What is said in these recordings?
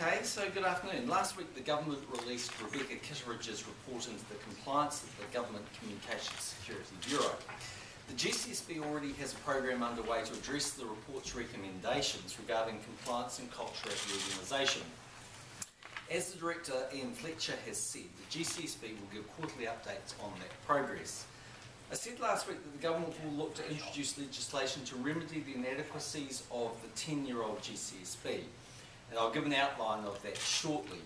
Okay, so good afternoon. Last week the government released Rebecca Kitteridge's report into the compliance of the Government Communications Security Bureau. The GCSB already has a program underway to address the report's recommendations regarding compliance and culture at the organisation. As the Director Ian Fletcher has said, the GCSB will give quarterly updates on that progress. I said last week that the government will look to introduce legislation to remedy the inadequacies of the 10-year-old GCSB, and I'll give an outline of that shortly.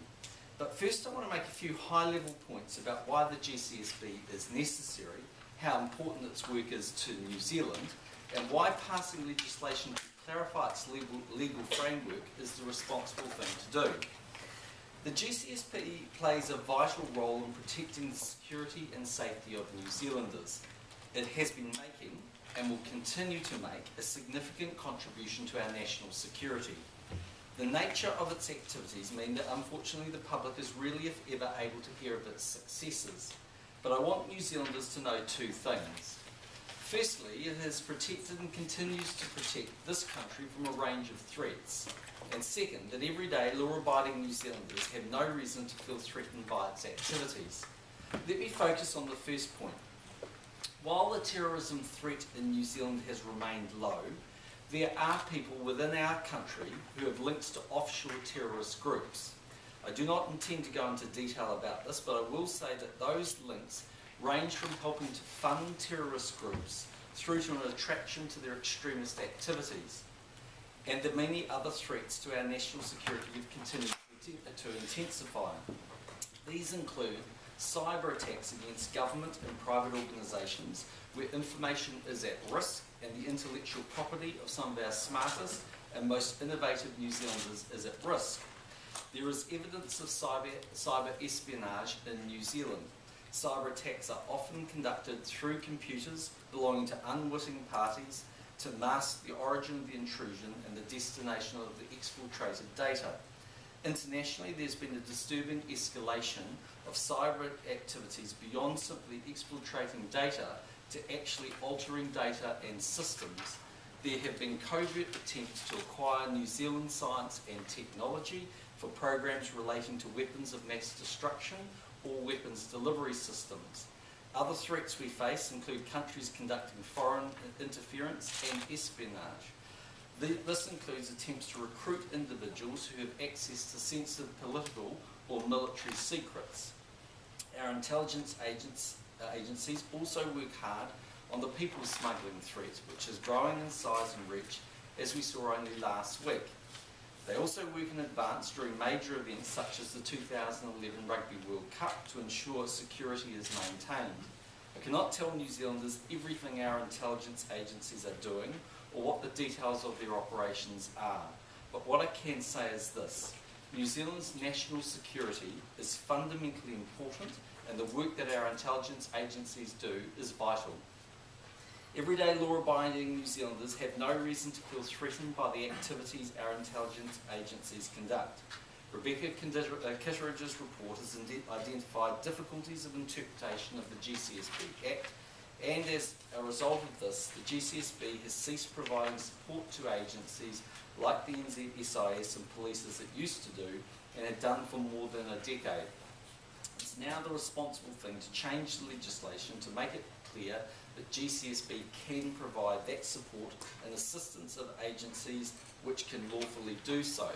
But first I want to make a few high-level points about why the GCSB is necessary how important its work is to New Zealand and why passing legislation to clarify its legal, legal framework is the responsible thing to do. The GCSB plays a vital role in protecting the security and safety of New Zealanders. It has been making and will continue to make a significant contribution to our national security. The nature of its activities mean that unfortunately the public is rarely if ever able to hear of its successes. But I want New Zealanders to know two things. Firstly, it has protected and continues to protect this country from a range of threats. And second, that every day law-abiding New Zealanders have no reason to feel threatened by its activities. Let me focus on the first point. While the terrorism threat in New Zealand has remained low, there are people within our country who have links to offshore terrorist groups. I do not intend to go into detail about this, but I will say that those links range from helping to fund terrorist groups through to an attraction to their extremist activities, and that many other threats to our national security have continued to intensify. These include cyber attacks against government and private organisations where information is at risk and the intellectual property of some of our smartest and most innovative New Zealanders is at risk. There is evidence of cyber, cyber espionage in New Zealand. Cyber attacks are often conducted through computers belonging to unwitting parties to mask the origin of the intrusion and the destination of the exfiltrated data. Internationally, there's been a disturbing escalation of cyber activities beyond simply exfiltrating data to actually altering data and systems. There have been covert attempts to acquire New Zealand science and technology for programs relating to weapons of mass destruction or weapons delivery systems. Other threats we face include countries conducting foreign interference and espionage. This includes attempts to recruit individuals who have access to sensitive political or military secrets. Our intelligence agents, Uh, agencies also work hard on the people smuggling threat, which is growing in size and reach, as we saw only last week. They also work in advance during major events such as the 2011 Rugby World Cup to ensure security is maintained. I cannot tell New Zealanders everything our intelligence agencies are doing or what the details of their operations are, but what I can say is this. New Zealand's national security is fundamentally important and the work that our intelligence agencies do is vital. Everyday law-abiding New Zealanders have no reason to feel threatened by the activities our intelligence agencies conduct. Rebecca uh, Kitteridge's report has identified difficulties of interpretation of the GCSB Act, and as a result of this, the GCSB has ceased providing support to agencies like the NZSIS and police as it used to do, and had done for more than a decade. It's now the responsible thing to change the legislation to make it clear that GCSB can provide that support and assistance of agencies which can lawfully do so.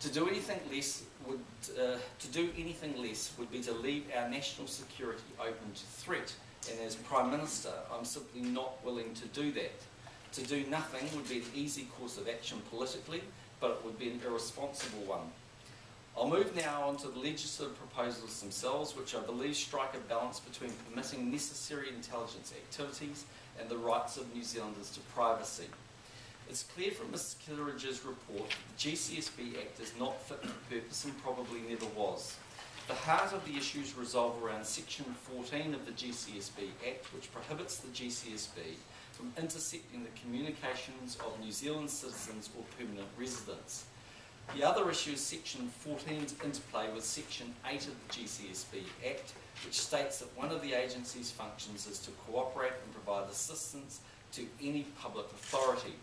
To do anything less would uh, to do anything less would be to leave our national security open to threat. And as Prime Minister, I'm simply not willing to do that. To do nothing would be an easy course of action politically, but it would be an irresponsible one. I'll move now on to the legislative proposals themselves, which I believe strike a balance between permitting necessary intelligence activities and the rights of New Zealanders to privacy. It's clear from Ms Kitteridge's report that the GCSB Act is not fit for purpose and probably never was. The heart of the issues resolve around Section 14 of the GCSB Act, which prohibits the GCSB from intercepting the communications of New Zealand citizens or permanent residents. The other issue is Section 14's interplay with Section 8 of the GCSB Act, which states that one of the agency's functions is to cooperate and provide assistance to any public authority.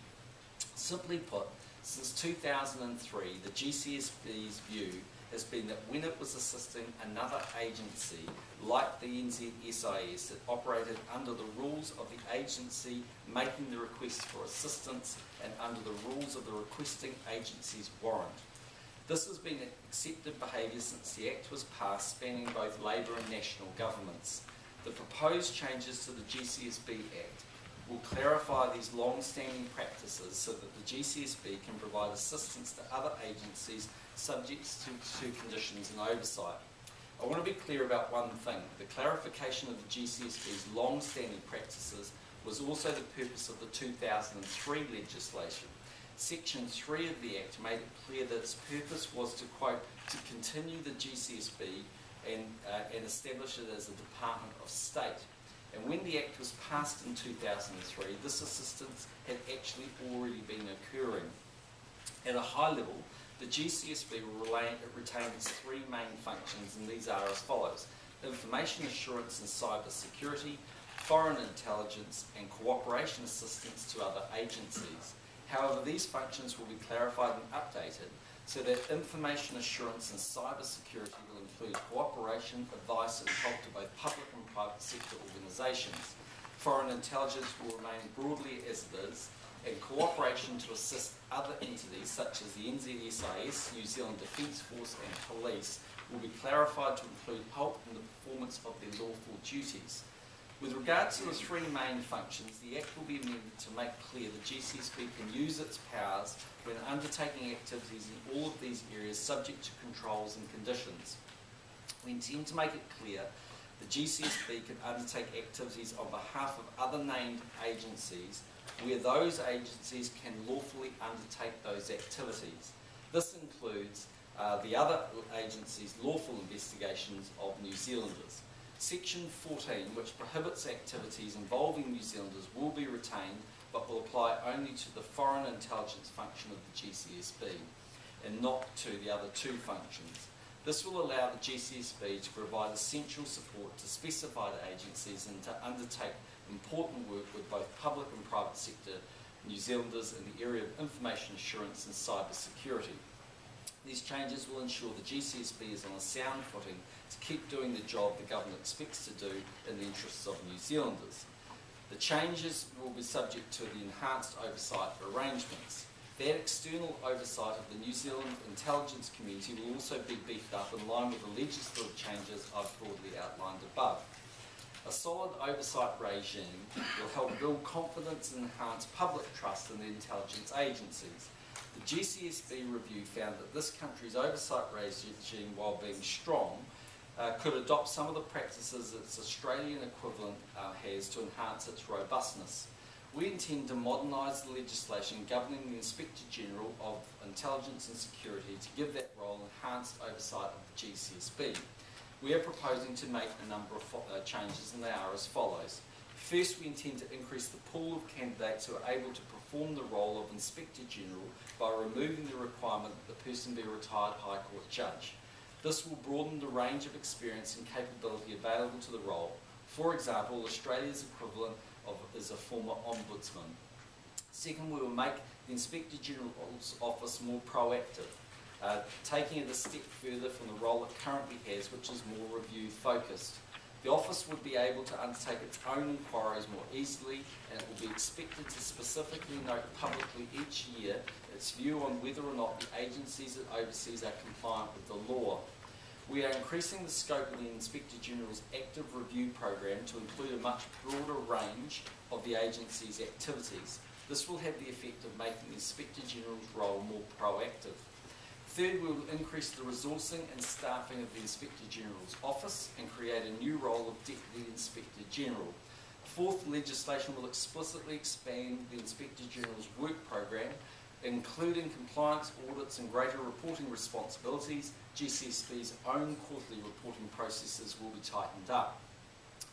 Simply put, Since 2003, the GCSB's view has been that when it was assisting another agency like the NZSIS that operated under the rules of the agency making the request for assistance and under the rules of the requesting agency's warrant. This has been accepted behaviour since the Act was passed spanning both Labour and national governments. The proposed changes to the GCSB Act will clarify these long-standing practices so that the GCSB can provide assistance to other agencies subject to, to conditions and oversight. I want to be clear about one thing. The clarification of the GCSB's long-standing practices was also the purpose of the 2003 legislation. Section 3 of the Act made it clear that its purpose was to, quote, to continue the GCSB and, uh, and establish it as a Department of State. And when the Act was passed in 2003, this assistance had actually already been occurring. At a high level, the GCSB retains three main functions, and these are as follows. Information assurance and cyber security, foreign intelligence, and cooperation assistance to other agencies. However, these functions will be clarified and updated so that information assurance and cyber security will include cooperation, advice, and help to both public and private sector organisations. Foreign intelligence will remain broadly as it is, and cooperation to assist other entities such as the NZSIS, New Zealand Defence Force and Police will be clarified to include help in the performance of their lawful duties. With regard to the three main functions, the Act will be amended to make clear that GCSB can use its powers when undertaking activities in all of these areas subject to controls and conditions. We intend to make it clear the GCSB can undertake activities on behalf of other named agencies where those agencies can lawfully undertake those activities. This includes uh, the other agencies' lawful investigations of New Zealanders. Section 14, which prohibits activities involving New Zealanders, will be retained but will apply only to the foreign intelligence function of the GCSB and not to the other two functions. This will allow the GCSB to provide essential support to specified agencies and to undertake important work with both public and private sector New Zealanders in the area of information assurance and cyber security. These changes will ensure the GCSB is on a sound footing to keep doing the job the government expects to do in the interests of New Zealanders. The changes will be subject to the enhanced oversight arrangements. That external oversight of the New Zealand intelligence community will also be beefed up in line with the legislative changes I've broadly outlined above. A solid oversight regime will help build confidence and enhance public trust in the intelligence agencies. The GCSB review found that this country's oversight regime, while being strong, uh, could adopt some of the practices its Australian equivalent uh, has to enhance its robustness. We intend to modernise the legislation governing the Inspector General of Intelligence and Security to give that role enhanced oversight of the GCSB we are proposing to make a number of uh, changes and they are as follows. First, we intend to increase the pool of candidates who are able to perform the role of Inspector General by removing the requirement that the person be a retired High Court judge. This will broaden the range of experience and capability available to the role. For example, Australia's equivalent of is a former ombudsman. Second, we will make the Inspector General's office more proactive uh, taking it a step further from the role it currently has, which is more review focused. The office would be able to undertake its own inquiries more easily and it will be expected to specifically note publicly each year its view on whether or not the agencies it oversees are compliant with the law. We are increasing the scope of the Inspector General's active review program to include a much broader range of the agency's activities. This will have the effect of making the Inspector General's role more proactive. Third, we will increase the resourcing and staffing of the Inspector General's office and create a new role of Deputy Inspector General. Fourth, legislation will explicitly expand the Inspector General's work program, including compliance audits and greater reporting responsibilities. GCSB's own quarterly reporting processes will be tightened up.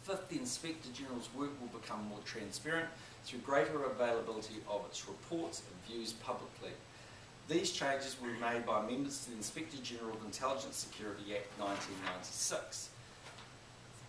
Fifth, the Inspector General's work will become more transparent through greater availability of its reports and views publicly. These changes were made by amendments to the Inspector General of Intelligence Security Act 1996.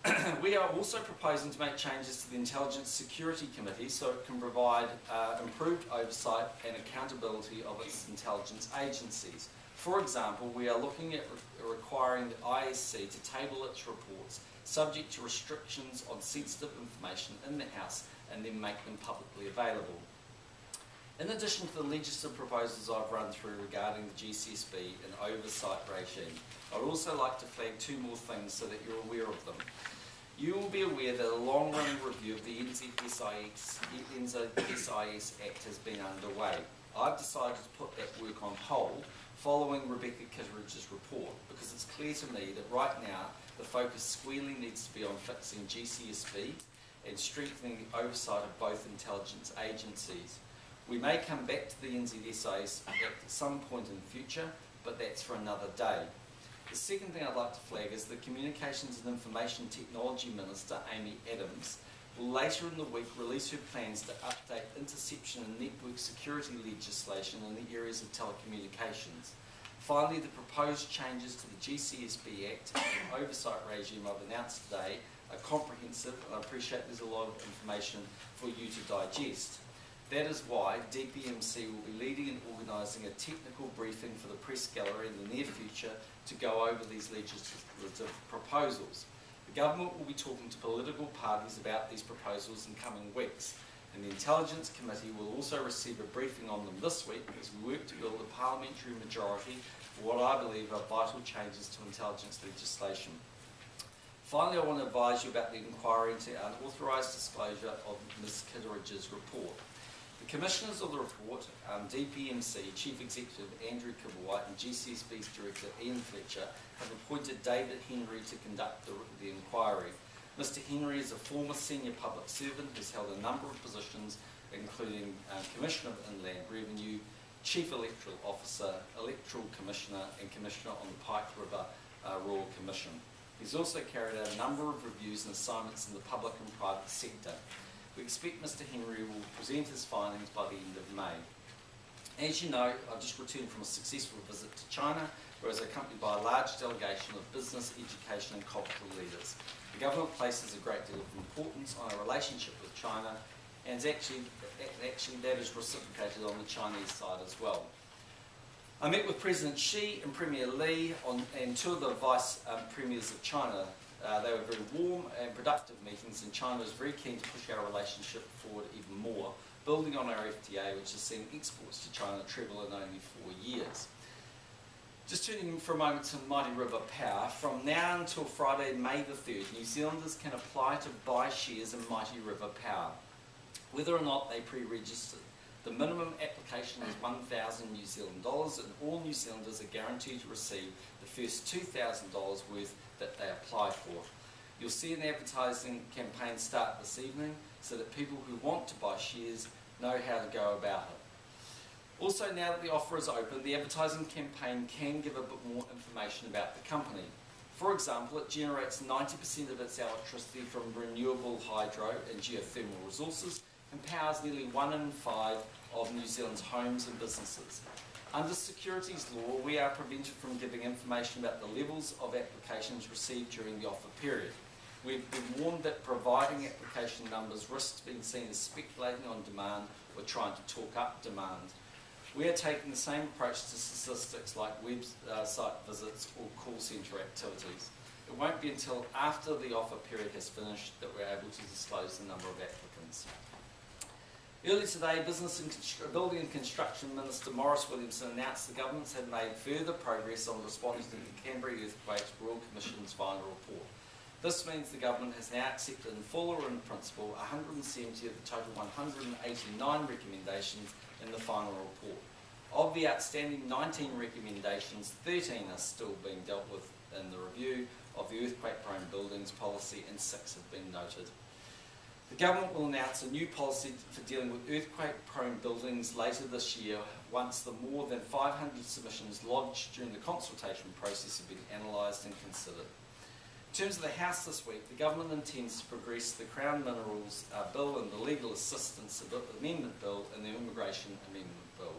we are also proposing to make changes to the Intelligence Security Committee so it can provide uh, improved oversight and accountability of its intelligence agencies. For example, we are looking at re requiring the ISC to table its reports subject to restrictions on sensitive information in the House and then make them publicly available. In addition to the legislative proposals I've run through regarding the GCSB and oversight regime, I'd also like to flag two more things so that you're aware of them. You will be aware that a long-running review of the NZSIS, Act has been underway. I've decided to put that work on hold following Rebecca Kitteridge's report because it's clear to me that right now the focus squarely needs to be on fixing GCSB and strengthening the oversight of both intelligence agencies. We may come back to the NZSIS Act at some point in the future, but that's for another day. The second thing I'd like to flag is the Communications and Information Technology Minister, Amy Adams, will later in the week release her plans to update interception and network security legislation in the areas of telecommunications. Finally, the proposed changes to the GCSB Act and oversight regime I've announced today are comprehensive and I appreciate there's a lot of information for you to digest. That is why DPMC will be leading and organising a technical briefing for the press gallery in the near future to go over these legislative proposals. The government will be talking to political parties about these proposals in coming weeks, and the Intelligence Committee will also receive a briefing on them this week as we work to build a parliamentary majority for what I believe are vital changes to intelligence legislation. Finally, I want to advise you about the inquiry into unauthorised disclosure of Ms Kitteridge's report. The commissioners of the report, um, DPMC Chief Executive Andrew Kibblewhite and GCSB's Director Ian Fletcher, have appointed David Henry to conduct the, the inquiry. Mr Henry is a former senior public servant who's held a number of positions including um, Commissioner of Inland Revenue, Chief Electoral Officer, Electoral Commissioner and Commissioner on the Pike River uh, Royal Commission. He's also carried out a number of reviews and assignments in the public and private sector. We expect Mr Henry will present his findings by the end of May. As you know, I've just returned from a successful visit to China, where I was accompanied by a large delegation of business, education and cultural leaders. The government places a great deal of importance on our relationship with China, and actually, actually that is reciprocated on the Chinese side as well. I met with President Xi and Premier Li on, and two of the vice um, premiers of China uh, they were very warm and productive meetings, and China was very keen to push our relationship forward even more, building on our FTA, which has seen exports to China treble in only four years. Just turning for a moment to Mighty River Power, from now until Friday, May the 3rd, New Zealanders can apply to buy shares in Mighty River Power, whether or not they pre-registered. The minimum application is 1,000 New Zealand dollars, and all New Zealanders are guaranteed to receive the first $2,000 worth that they apply for. You'll see an advertising campaign start this evening so that people who want to buy shares know how to go about it. Also, now that the offer is open, the advertising campaign can give a bit more information about the company. For example, it generates 90% of its electricity from renewable hydro and geothermal resources and powers nearly one in five of New Zealand's homes and businesses. Under securities law, we are prevented from giving information about the levels of applications received during the offer period. We've been warned that providing application numbers risks being seen as speculating on demand or trying to talk up demand. We are taking the same approach to statistics like website visits or call centre activities. It won't be until after the offer period has finished that we're able to disclose the number of applicants. Earlier today, Business and Building and Construction Minister Maurice Williamson announced the governments had made further progress on responding to the Canterbury Earthquakes Royal Commission's final report. This means the government has now accepted in full or in principle 170 of the total 189 recommendations in the final report. Of the outstanding 19 recommendations, 13 are still being dealt with in the review of the earthquake-prone buildings policy and six have been noted. The government will announce a new policy for dealing with earthquake-prone buildings later this year once the more than 500 submissions lodged during the consultation process have been analysed and considered. In terms of the House this week, the government intends to progress the Crown Minerals uh, Bill and the Legal Assistance Amendment Bill and the Immigration Amendment Bill.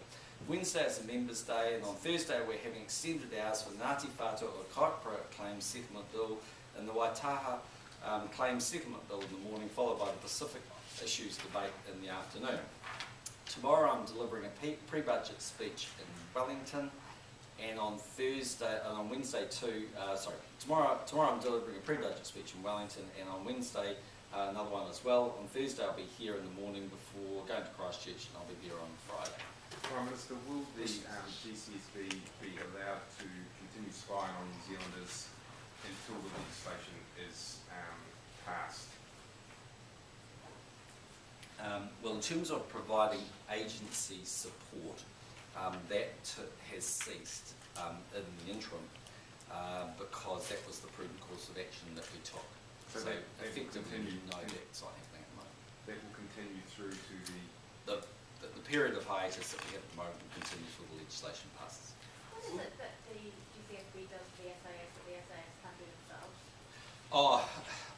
Wednesday is a Members' Day, and on Thursday we're having extended hours for Ngāti Whātua o Kaipara Claims Settlement Bill and the Waitaha um, settlement bill in the morning, followed by the Pacific issues debate in the afternoon. Tomorrow I'm delivering a pre-budget speech in Wellington, and on Thursday, and on Wednesday too, uh, sorry, tomorrow, tomorrow I'm delivering a pre-budget speech in Wellington, and on Wednesday, uh, another one as well. On Thursday I'll be here in the morning before going to Christchurch, and I'll be there on Friday. Prime Minister, will the um, GCSB be allowed to continue spying on New Zealanders until the legislation is um, passed? Um, well, in terms of providing agency support, um, that has ceased um, in the interim uh, because that was the prudent course of action that we took. So So, that- that will effectively, continue- no that's not happening at the moment. That will continue through to the, The, the, the period of hiatus that we have at the moment will continue until the legislation passes. What is it that the GCSB does to the SAS that the SAS can't do themselves? Oh,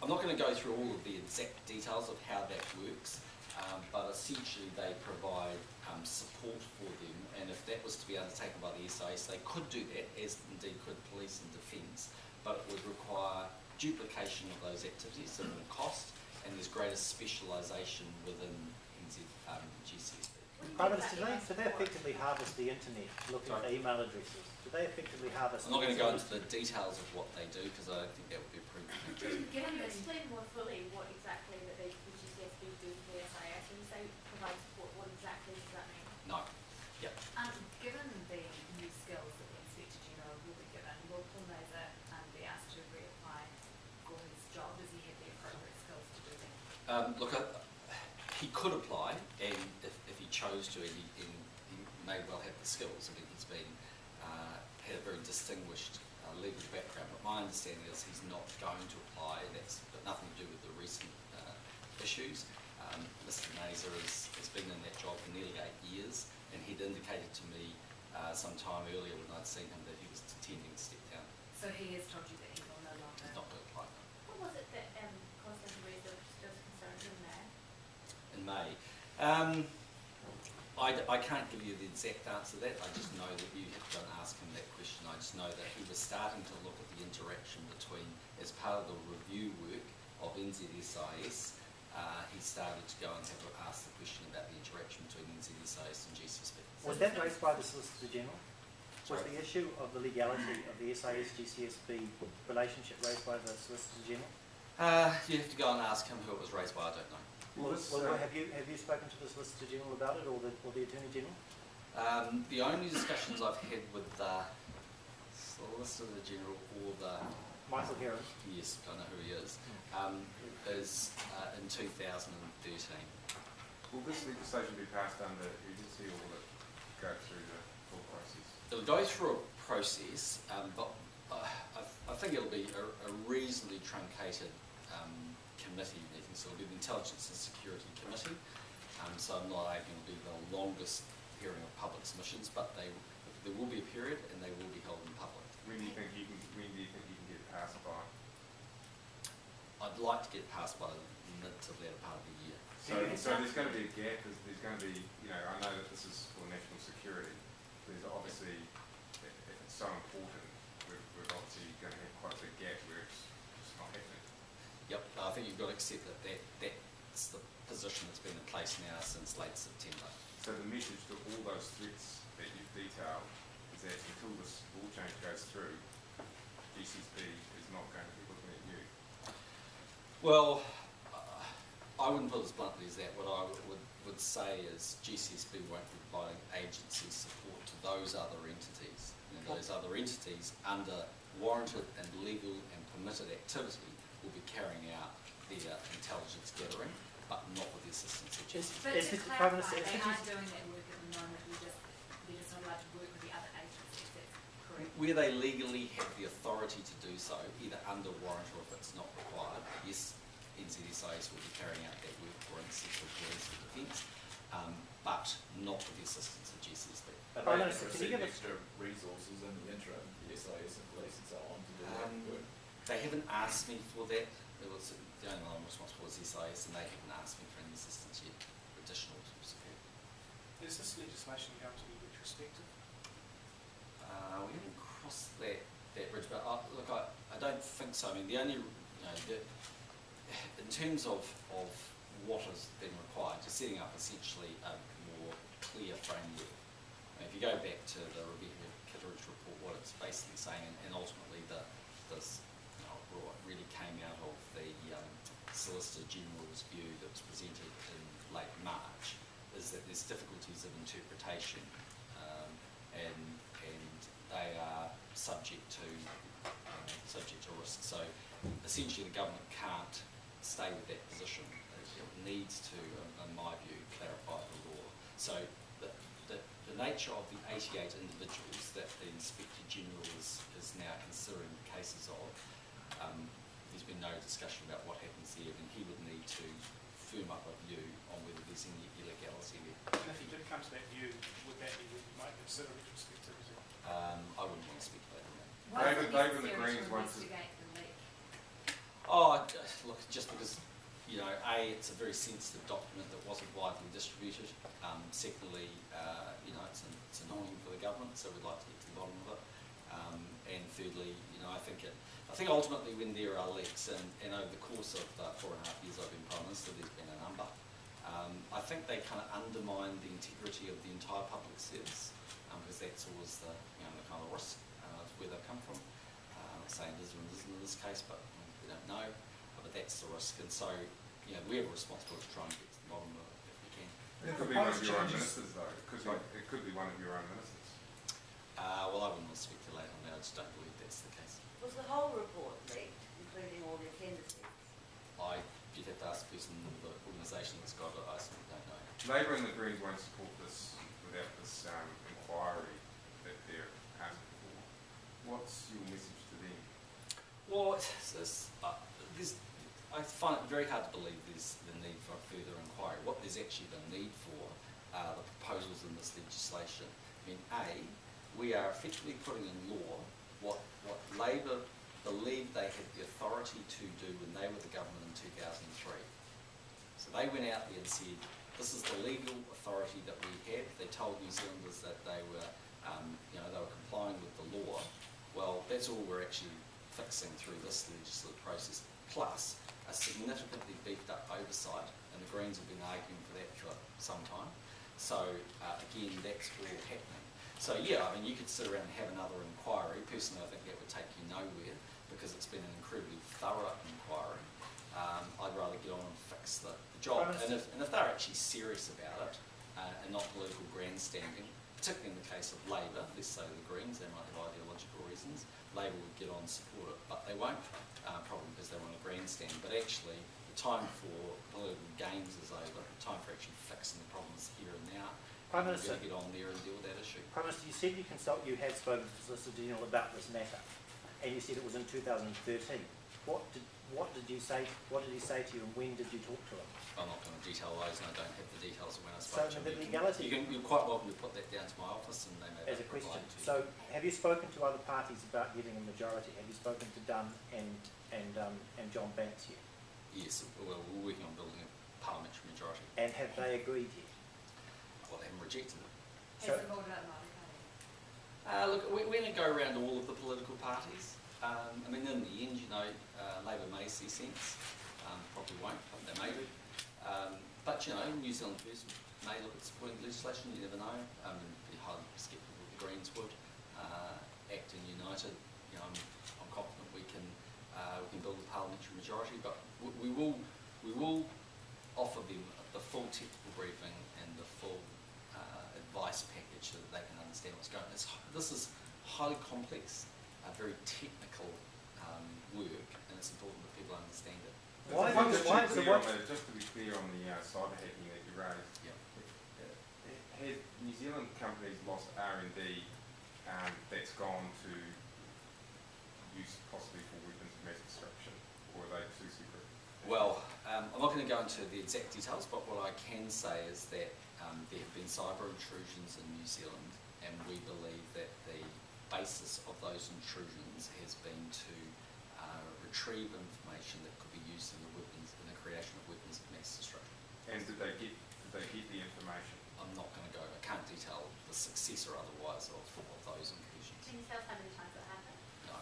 I'm not going to go through all of the exact details of how that works, um, but essentially they provide um, support for them, and if that was to be undertaken by the SIS, they could do that, as indeed could police and defence, but it would require duplication of those activities and more cost, and there's greater specialisation within NZ um, GCSB. What do Prime Minister, do about they, email do they effectively harvest the internet looking for Sorry? email addresses? Do they effectively harvest? I'm not going to go into the. the details of what they do, because I don't think that would be prudent. Can Given you that, explain more fully what exactly that the the GCSB do to the SAS? When you say provide support, what exactly does that mean? No. Yep. um, given the new skills that the Inspector General will be given, will Paul Neazor um, be asked to reapply for his job? Does he have the appropriate skills to do that? Um, look, I, he could apply, and if, if he chose to, he, he, he may well have the skills. I mean, he's been uh, had a very distinguished uh, legal background, but my understanding is he's not going to apply. And that's got nothing to do with the recent uh, issues. Um, Mr. Neazor has, has been in that job for nearly eight years, and he'd indicated to me uh, some time earlier when I'd seen him that he was intending to step down. So he has told you that he will no longer. He's not going to apply. What was it that um, Constance raised of of concerns in there? in May. Um, I, d- I can't give you the exact answer to that. I just know that you have to go and ask him that question. I just know that he was starting to look at the interaction between, as part of the review work of NZSIS, uh, he started to go and have ask the question about the interaction between NZSIS and GCSB. Was that raised by the Solicitor General? Was the issue of the legality of the SIS GCSB relationship raised by the Solicitor General? Uh, you have to go and ask him who it was raised by. I don't know. Well, Well, this, well, uh, have you have you spoken to the Solicitor General about it, or the or the Attorney General? Um, the only discussions I've had with the Solicitor General or the Michael Heron. yes, I don't know who he is, um, is uh, in 2013. will this legislation be passed under urgency or will it go through the full process? It'll go through a process, um, but uh, I, I think it'll be a, a reasonably truncated committee meeting. So it'll be the Intelligence and Security Committee. Um, so I'm not arguing it'll be the longest hearing of public submissions, but they there will be a period and they will be held in public. When do you think you can, when do you think you can get it passed by? I'd like to get passed by the mid to later part of the year. So, so there's going to be a gap, there's, there's going to be, you know, I know that this is for national security. There's obviously, if, it's so important, we're, we're obviously going to have quite a big gap where it's just not happening. Yep, I think you've got to accept that, that that's the position that's been in place now since late September. So the message to all those threats that you've detailed is that until this law change goes through, GCSB is not going to be looking at you. Well, uh, I wouldn't put it as bluntly as that. What I would, would, would say is GCSB won't be providing agency support to those other entities. And those other entities, under warranted and legal and permitted activity, will be carrying out their intelligence gathering, but not with the assistance of Is, But is to it the Prime clarify, Minister? they is it- are doing that work at the moment, we just, they're just not allowed to work with the other agencies, correct? Where they legally have the authority to do so, either under warrant or if it's not required, yes, NZSIS will be carrying out that work, for instance, with police or defence, um, but not with the assistance of GCSB. But Prime they Minister, can you receive give us- extra resources in the interim, the SIS and police and so on to do that Um, work? They haven't asked me for that. It was the only one I'm responsible is SIS, and they haven't asked me for any assistance yet, additional support. Is this legislation going to be retrospective? Uh, we haven't crossed that, that bridge, but I, look, I, I don't think so. I mean, the only, you know, the, in terms of, of what has been required, you're setting up essentially a more clear framework. And if you go back to the Rebecca Kitteridge report, what it's basically saying, and, and ultimately the, this you know, what really came out of the um, Solicitor General's view that was presented in late March, is that there's difficulties of interpretation um, and, and they are subject to um, subject to risk. So essentially, the government can't stay with that position. It needs to, in my view, clarify the law. So the, the, the nature of the 88 individuals that the Inspector General is, is now considering cases of, um, there's been no discussion about what happens there, and he would need to firm up a view on whether there's any illegality there. And if he did come to that view, would that be what you might consider retrospectivity? Um, I wouldn't want to speculate on that. Why is David- David and the necessary Greens to wants to- investigate the leak? Oh, I- look, just because, you know, A, it's a very sensitive document that wasn't widely distributed. Um, secondly, uh, you know, it's, an, it's annoying for the government, so we'd like to get to the bottom of it. Um, and thirdly, you know, I think it, I think ultimately when there are leaks, and, and over the course of the four and a half years I've been Prime Minister, there's been a number. Um, I think they kind of undermine the integrity of the entire public service, um, because that's always the, you know, the kind of risk, uh, where they come from. Uh, I'm not saying it is or it isn't in this case, but um, we don't know. Uh, But that's the risk, and so, you know, we have a responsibility to try and get to the bottom of it if we can. It could be one of your own ministers though, it could be, it could be one of your own ministers. Uh, well, I wouldn't want to speculate on that, I just don't believe that's the case. Was the whole report leaked, including all the appendices? I, you'd have to ask the person in the organisation that's got it, I simply don't know. Labour and the Greens won't support this without this um, inquiry that they're asking for. What's your message to them? Well, it's, it's, uh, there's, I find it very hard to believe there's the need for a further inquiry. What there's actually the need for are the proposals in this legislation. I mean, A, we are effectively putting in law what, what Labor believed they had the authority to do when they were the government in 2003. So they went out there and said, this is the legal authority that we have. They told New Zealanders that they were, um, you know, they were complying with the law. Well, that's all we're actually fixing through this legislative process, plus a significantly beefed up oversight, and the Greens have been arguing for that for some time. So uh, again, that's all happening. So yeah, I mean, you could sit around and have another inquiry. Personally, I think that would take you nowhere because it's been an incredibly thorough inquiry. Um, I'd rather get on and fix the, the job. And if, and if they're actually serious about it uh, and not political grandstanding, particularly in the case of Labor, let's say the Greens, they might have ideological reasons, Labor would get on and support it, but they won't, uh, probably because they want a grandstand. But actually, the time for political games is over. The time for actually fixing the problems here and now. Prime Minister, get on there and deal with that issue. Prime Minister, you said you consult, you had spoken to Solicitor General about this matter, and you said it was in 2013. What did, what did you say, what did he say to you, and when did you talk to him? I'm not going to detail those, and I don't have the details of when I So spoke to him. You can- legality- You can, you're quite welcome to put that down to my office, and they may As a question. you. So, have you spoken to other parties about getting a majority? Have you spoken to Dunne and, and, um, and John Banks yet? Yes, well, we're working on building a parliamentary majority. And have they agreed yet? Well, they haven't rejected it. So- the board about Uh, look, we, we're going to go around all of the political parties. Um, I mean, in the end, you know, uh, Labor may see sense, um, probably won't, but they may do. Um, but, you know, New Zealand First may look at supporting legislation, you never know. Um, be highly sceptical the Greens would. Uh, acting united, you know, I'm, I'm confident we can, uh, we can build a parliamentary majority, but we, we will, we will offer them the full technical briefing and advice package so that they can understand what's going on. It's, this is highly complex, uh, very technical um, work, and it's important that people understand it. Why- Just to be why- so clear on the- Just to be clear on the uh, cyber hacking that you raised, Yeah. uh, have New Zealand companies lost R&D um, that's gone to use possibly for weapons of mass destruction, or are they too secret? Well, um, I'm not going to go into the exact details, but what I can say is that um, there have been cyber intrusions in New Zealand, and we believe that the basis of those intrusions has been to uh, retrieve information that could be used in the weapons, in the creation of weapons of mass destruction. And did they get, did they get the information? I'm not going to go, I can't detail the success or otherwise of, of those incursions. Can you tell us how many times that happened? No.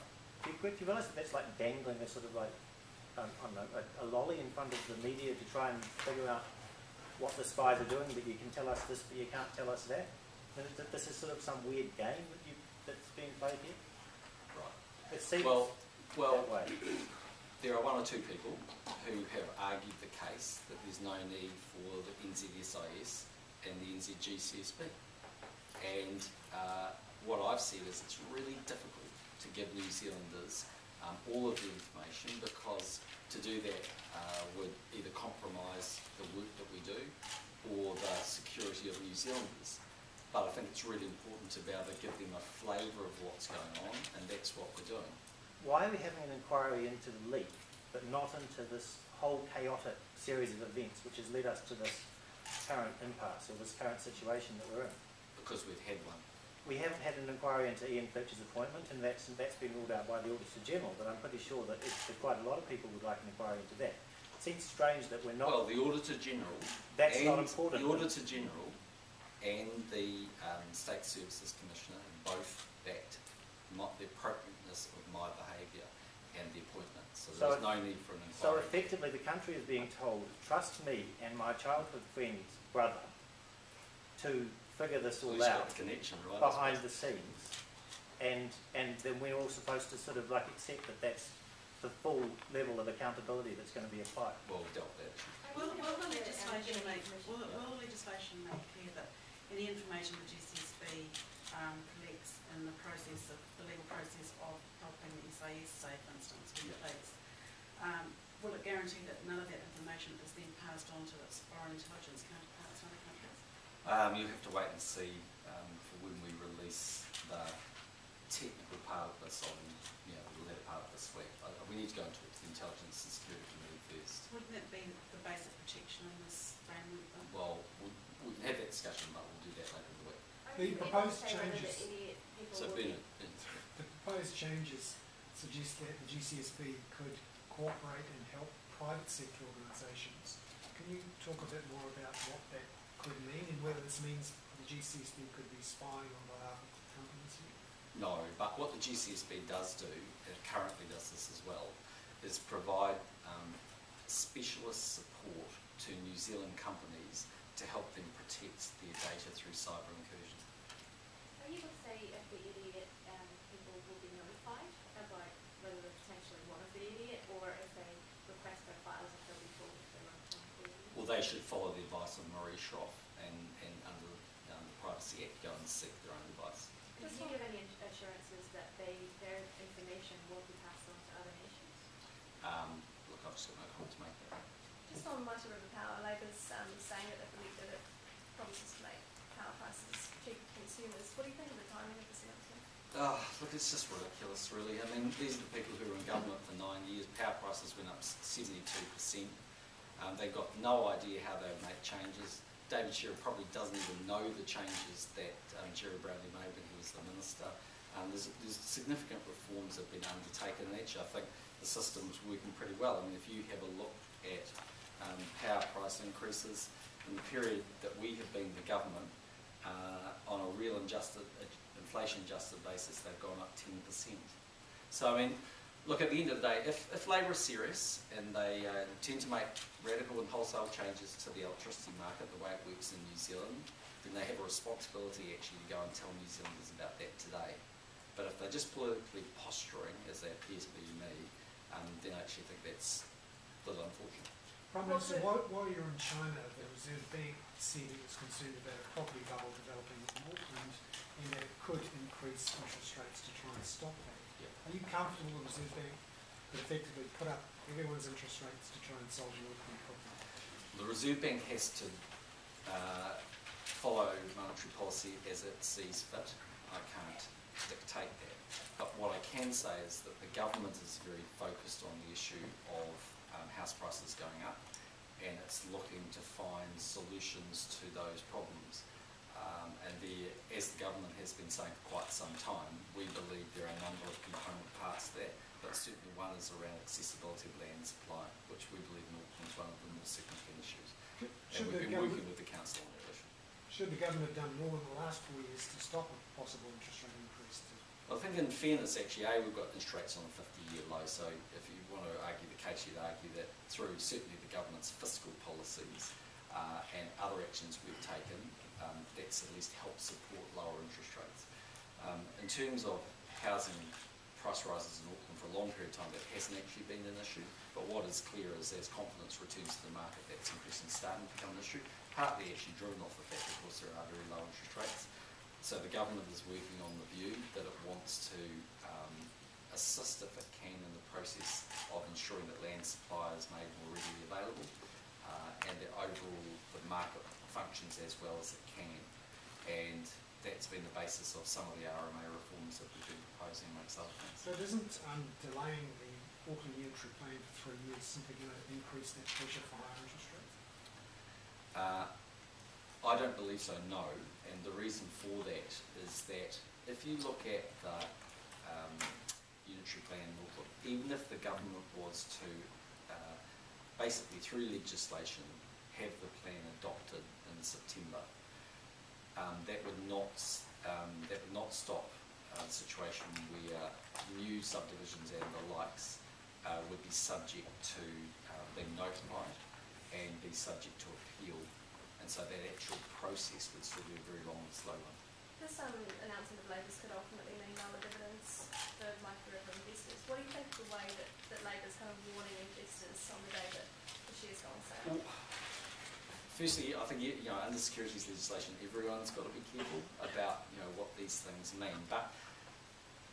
Do you, do you realise that that's like dangling a sort of like um, I don't know, a, a lolly in front of the media to try and figure out what the spies are doing, but you can tell us this, but you can't tell us that? That- This is sort of some weird game that you, that's being played here? Right. It seems Well, well, that way. there are one or two people who have argued the case that there's no need for the NZSIS and the NZGCSB. And uh, what I've said is it's really difficult to give New Zealanders um, all of the information because to do that uh, would either compromise the work that we do or the security of New Zealanders. But I think it's really important to be able to give them a flavour of what's going on, and that's what we're doing. Why are we having an inquiry into the leak, but not into this whole chaotic series of events which has led us to this current impasse or this current situation that we're in? Because we've had one. We haven't had an inquiry into Ian Fletcher's appointment, and that's, that's been ruled out by the Auditor General, but I'm pretty sure that, it's, that quite a lot of people would like an inquiry into that. It seems strange that we're not, Well, the Auditor General that's not important. The Auditor General and the um, State Services Commissioner both backed my, the appropriateness of my behaviour and the appointment. So So there's no need for an inquiry. So effectively, the country is being told, trust me and my childhood friend's brother to figure this all Well, out connection, right? behind the scenes, and and then we're all supposed to sort of like accept that that's the full level of accountability that's going to be applied. Well, we've dealt with that. Will, will the legislation make, will, will the legislation make clear that any information the GCSB um, collects in the process of, the legal process of helping the SIS, say for instance, with the police, um, will it guarantee that none of that information is then passed on to its foreign intelligence counterparts in other countries? Um, you have to wait and see um, for when we release the technical part of this on, you know, the latter part of this week. Uh, we need to go and talk to the Intelligence and Security Committee first. Wouldn't that be the basic protection in this framework then? Well, we, we can have that discussion, but we'll do that later in the week. The proposed need to say whether changes- the So be- Bernard. The proposed changes suggest that the GCSB could cooperate and help private sector organisations. Can you talk a bit more about what that could mean and whether this means the GCSB could be spying on behalf of companies? No, but what the GCSB does do, it currently does this as well, is provide um, specialist support to New Zealand companies to help them protect their data through cyber incursion. Are you able to say if the idiot um, people will be notified about whether they're potentially one of the idiot or if they request their files if they'll be told if they're not one of the idiot? Well, they should follow the advice of Marie Shroff and, and under um, the Privacy Act, go and seek their own advice. Can you give any assurances that they, their information won't be passed on to other nations? Um, look, I've just got no comment to make there. Just on Mighty River Power, Labor's um, saying that they believe that it promises to make power prices cheap for consumers. What do you think of the timing of this announcement? Oh, look, it's just ridiculous, really. I mean, these are the people who were in government for nine years. Power prices went up 72%. Um, they've got no idea how they would make changes. David Shearer probably doesn't even know the changes that um, Gerry Brownlee made when he was the minister. Um, there's, there's significant reforms that have been undertaken, and actually I think the system's working pretty well. I mean, if you have a look at um, power price increases in the period that we have been the government, uh, on a real adjusted, inflation adjusted basis, they've gone up 10%. So, I mean, look, at the end of the day, if, if Labor is serious and they uh, intend to make radical and wholesale changes to the electricity market, the way it works in New Zealand, then they have a responsibility actually to go and tell New Zealanders about that today. But if they're just politically posturing, as they appear to be to me, um, then I actually think that's a little unfortunate. Prime Well, Minister, so- while, while you're in China, the Reserve Bank said it was concerned about a property bubble developing in Auckland and that it could increase interest rates to try and stop that. Are you comfortable with the Reserve Bank effectively put up everyone's interest rates to try and solve the Auckland problem? The Reserve Bank has to uh, follow monetary policy as it sees fit. I can't dictate that. But what I can say is that the government is very focused on the issue of um, house prices going up and it's looking to find solutions to those problems. And the, as the government has been saying for quite some time, we believe there are a number of component parts there, but certainly one is around accessibility of land supply, which we believe in Auckland is one of the more significant issues. And Should we've been working with the council on that issue. should the government have done more in the last four years to stop a possible interest rate increase? I think in fairness, actually, A, we've got interest rates on a 50-year multi-year low. So if you want to argue the case, you'd argue that through certainly the government's fiscal policies uh, and other actions we've taken, um, that's at least helped support lower interest rates. Um, in terms of housing price rises in Auckland for a long period of time, that hasn't actually been an issue. But what is clear is as confidence returns to the market, that's increasingly starting to become an issue. Partly actually driven off the fact, of course, there are very low interest rates. So the government is working on the view that it wants to um, assist, if it can, in the process of ensuring that land supply is made more readily available uh, and that overall the market functions as well as it can. And that's been the basis of some of the RMA reforms that we've been proposing, amongst other things. So isn't um, delaying the Auckland unitary plan for three years simply going to increase that pressure for higher interest rates? Uh, I don't believe so, no. And the reason for that is that if you look at the um, unitary plan, even if the government was to uh, basically through legislation have the plan adopted September, um, that would not um, that would not stop uh, a situation where new subdivisions and the likes uh, would be subject to uh, being notified and be subject to appeal. And so that actual process would still be a very long and slow one. This um, announcement of Labour's could ultimately mean lower dividends for micro investors. What do you think the way that, that Labour's kind of warning investors on the day that the shares go on sale? Well, Firstly, I think you know under securities legislation, everyone's got to be careful about you know what these things mean. But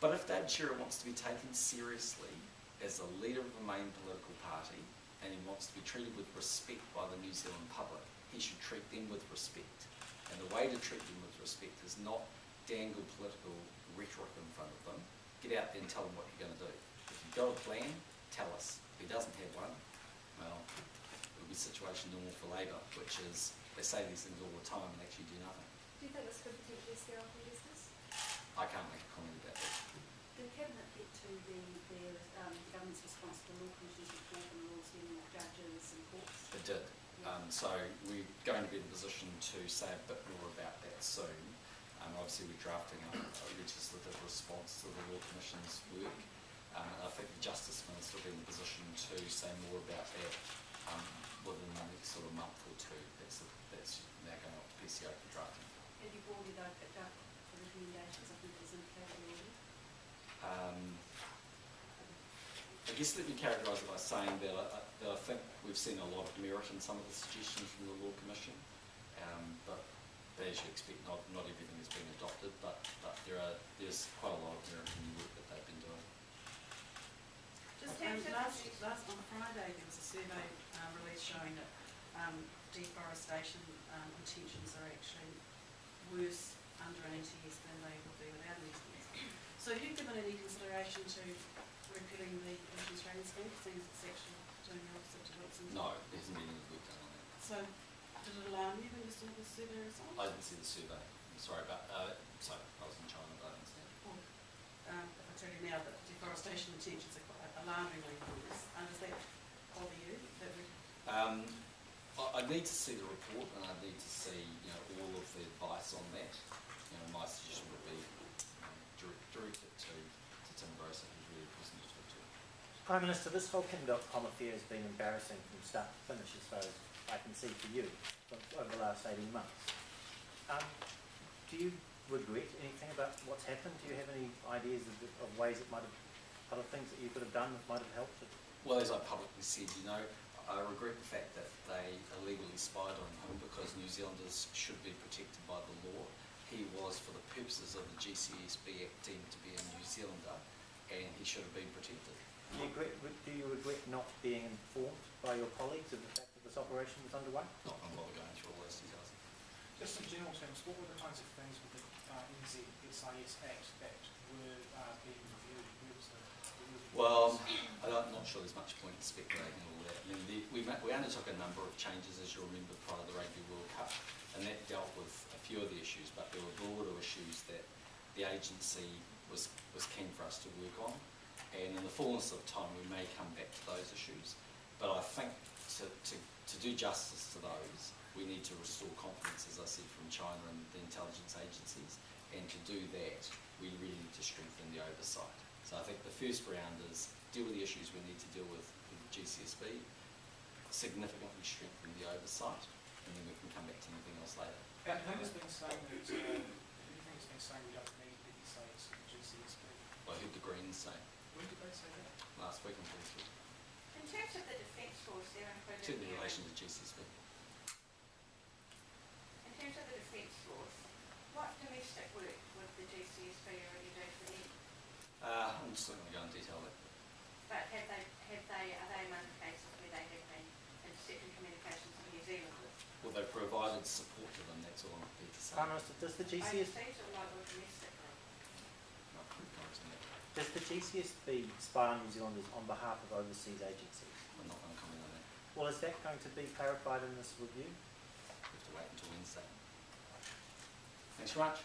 but if David Shearer wants to be taken seriously as a leader of a main political party and he wants to be treated with respect by the New Zealand public, he should treat them with respect. And the way to treat them with respect is not dangle political rhetoric in front of them. Get out there and tell them what you're going to do. If you've got a plan, tell us. If he doesn't have one, well, it'll situation normal for Labour, which is they say these things all the time and actually do nothing. Do you think this could potentially scare off investors? I can't make a comment about that. Did Cabinet get to the, their, um, the government's response to the Law Commission's report and the laws dealing with judges and courts? It did. Um, so we're going to be in a position to say a bit more about that soon. Um, obviously, we're drafting a, a legislative response to the Law Commission's work. Um, and I think the Justice Minister will be in a position to say more about that um, within the next sort of month or two. That's, that's now going up to PCO for drafting. Have you broadly though picked up the recommendations, I think it's indicated already? Um, I guess let me characterise it by saying that I, that I think we've seen a lot of merit in some of the suggestions from the Law Commission, um, but, but as you expect, not, not everything has been adopted, but, but there are, there's quite a lot of merit in the work that they've been doing. Just Um, last, last, on Friday, there was a survey uh, released showing that um, deforestation um, intentions are actually worse under an ETS than they would be without an ETS. So have you given any consideration to repealing the emissions trading scheme, seeing as it's actually doing the opposite to what's in No, there hasn't been any work done on that. So did it alarm you when you saw the survey results? I didn't see the survey. I'm sorry about, uh, sorry, I was in China, but I didn't see it. Or, um, I tell you now that deforestation intentions are quite alarmingly worse, uh, does that bother you? Um, I, I need to see the report and I need to see, you know, all of the advice on that. You know, my suggestion would be um, direct, direct it to, to Tim Groser, who's really person to talk to. Prime Minister, this whole Kim Dotcom affair has been embarrassing from start to finish, as far as I can see for you, over the last 18 months. Um, do you regret anything about what's happened? Do you have any ideas of, of ways it might have, other things that you could have done that might have helped it? Well, as I publicly said, you know, I regret the fact that they illegally spied on him because New Zealanders should be protected by the law. He was, for the purposes of the GCSB Act, deemed to be a New Zealander and he should have been protected. Do you, regret, do you regret not being informed by your colleagues of the fact that this operation was underway? Not going to bother going through all those details. Just in general terms, what were the kinds of things with the uh, NZ SIS Act that were uh, being reviewed? Where was the, where was the Well, I'm not sure there's much point in speculating all that. I mean, the, we, we undertook a number of changes, as you'll remember, prior to the Rugby World Cup, and that dealt with a few of the issues, but there were broader issues that the agency was, was keen for us to work on. And in the fullness of time, we may come back to those issues. But I think to, to, to do justice to those, we need to restore confidence, as I said, from China and the intelligence agencies. And to do that, we really need to strengthen the oversight. So I think the first round is deal with the issues we need to deal with with the GCSB, significantly strengthen the oversight, and then we can come back to anything else later. And who has been saying that, uh, who do you think has been saying we don't need the SIS and GCSB? I heard the Greens say When did they say that? last week, I'm In terms of the defence force, they're included to the here. relation to GCSB. In terms of the defence force, what domestic work would the GCSB already do for them? Uh, I'm just not going to go into detail there. But have they, have they, are they among the cases where they have been intercepting communications in New Zealand? Well, they provided support to them, that's all I'm prepared to say. Prime Minister, does the GCS, Overseas or like or domestically? Not going to comment on that. does the GCSB spy on New Zealanders on behalf of overseas agencies? I'm not going to comment on that. Well, is that going to be clarified in this review? We have to wait until Wednesday. Thanks very much.